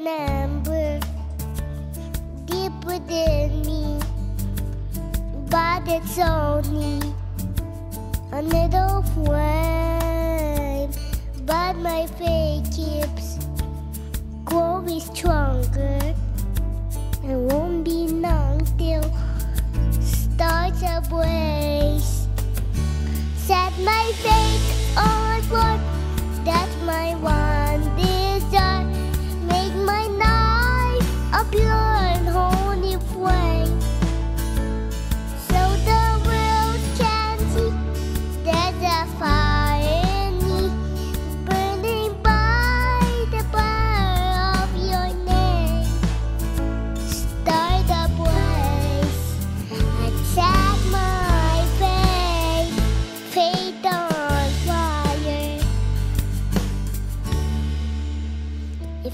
remember deep within me, but it's only a little way.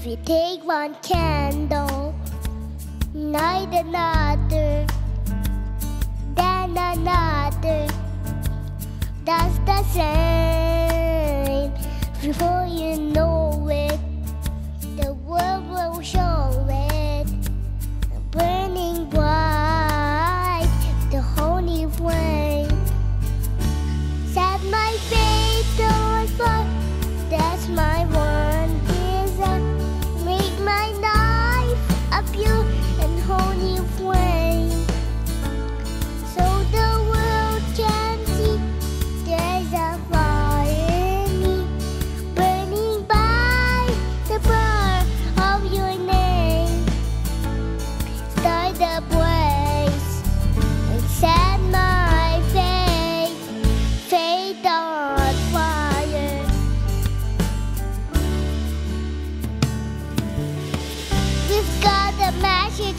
we take one candle, light another, then another, does the same.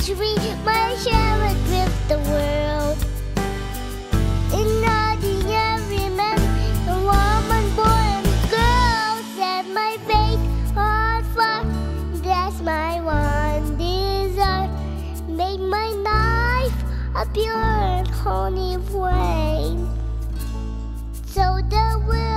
tree, my it with the world. In nodding, I remember a woman, boy, and girl set my faith on fire. That's my one desire. Make my life a pure and holy flame. So the world.